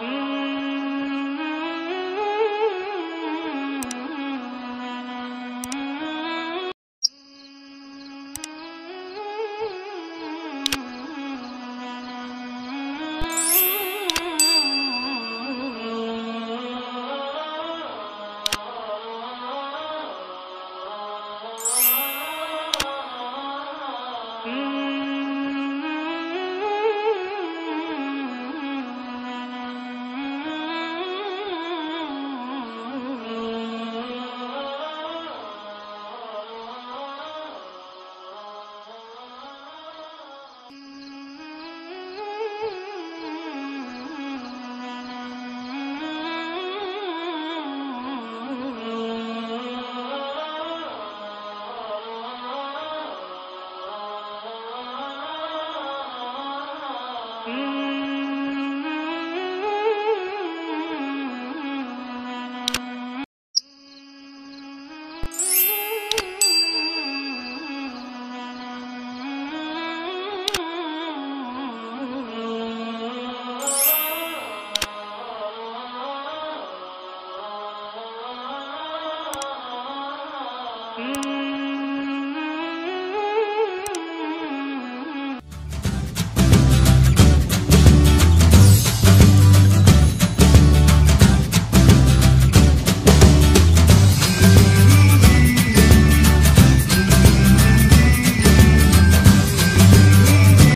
mm. Mm.